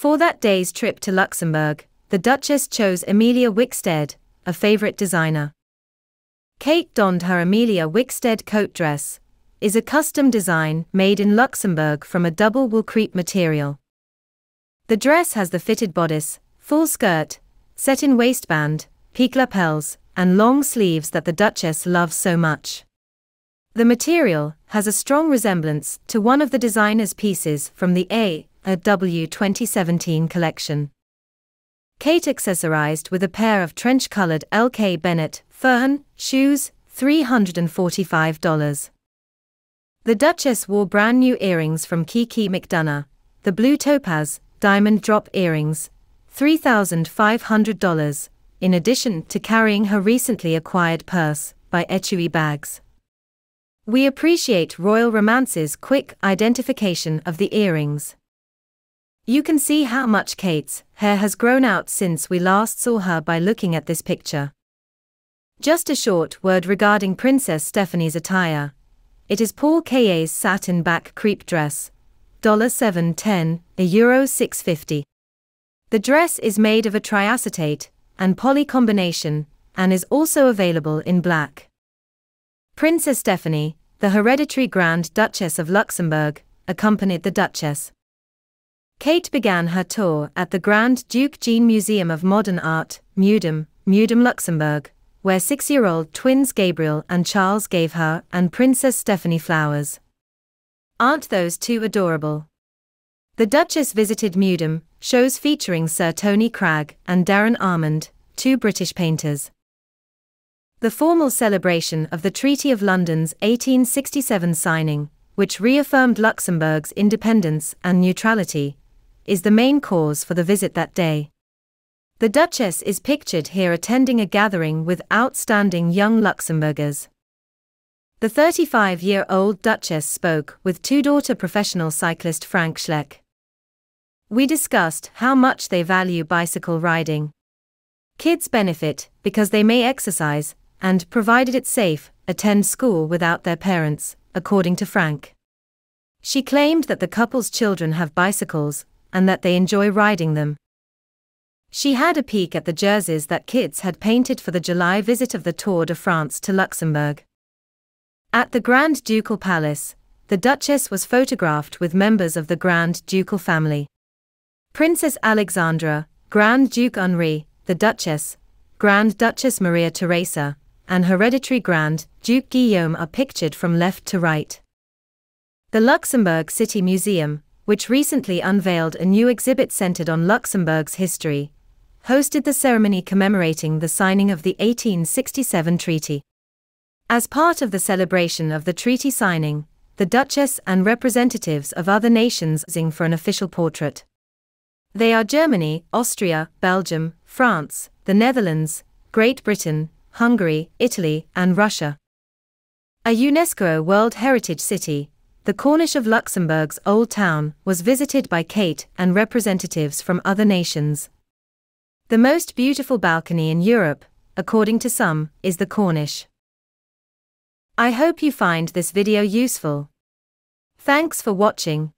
For that day's trip to Luxembourg, the Duchess chose Emilia Wickstead, a favorite designer. Kate donned her Emilia Wickstead coat dress, is a custom design made in Luxembourg from a double wool crepe material. The dress has the fitted bodice, full skirt, set in waistband, peak lapels, and long sleeves that the Duchess loves so much. The material has a strong resemblance to one of the designer's pieces from the A. W 2017 collection. Kate accessorized with a pair of trench colored LK Bennett Fern shoes, $345. The Duchess wore brand new earrings from Kiki McDonough, the blue topaz, diamond drop earrings, $3,500, in addition to carrying her recently acquired purse by Etui Bags. We appreciate Royal Romance's quick identification of the earrings. You can see how much Kate's hair has grown out since we last saw her by looking at this picture. Just a short word regarding Princess Stephanie's attire. It is Paule Ka's satin back crepe dress, $7.10, a euro 6.50. The dress is made of a triacetate and poly combination and is also available in black. Princess Stephanie, the hereditary Grand Duchess of Luxembourg, accompanied the Duchess. Kate began her tour at the Grand Duke Jean Museum of Modern Art, Mudam, Mudam Luxembourg, where six year old twins Gabriel and Charles gave her and Princess Stephanie flowers. Aren't those two adorable? The Duchess visited Mudam, shows featuring Sir Tony Cragg and Darren Almond, two British painters. The formal celebration of the Treaty of London's 1867 signing, which reaffirmed Luxembourg's independence and neutrality, is the main cause for the visit that day. The Duchess is pictured here attending a gathering with outstanding young Luxembourgers. The 35 year old Duchess spoke with two daughter professional cyclist Frank Schleck. We discussed how much they value bicycle riding. Kids benefit because they may exercise, and, provided it's safe, attend school without their parents, according to Frank. She claimed that the couple's children have bicycles, and that they enjoy riding them. She had a peek at the jerseys that kids had painted for the July visit of the Tour de France to Luxembourg. At the Grand Ducal Palace, the Duchess was photographed with members of the Grand Ducal family. Princess Alexandra, Grand Duke Henri, the Duchess, Grand Duchess Maria Theresa, and hereditary Grand Duke Guillaume are pictured from left to right. The Luxembourg City Museum, which recently unveiled a new exhibit centered on Luxembourg's history, hosted the ceremony commemorating the signing of the 1867 treaty. As part of the celebration of the treaty signing, the Duchess and representatives of other nations sing for an official portrait. They are Germany, Austria, Belgium, France, the Netherlands, Great Britain, Hungary, Italy, and Russia. A UNESCO World Heritage City, the Corniche of Luxembourg's Old Town was visited by Kate and representatives from other nations. The most beautiful balcony in Europe, according to some, is the Corniche. I hope you find this video useful. Thanks for watching.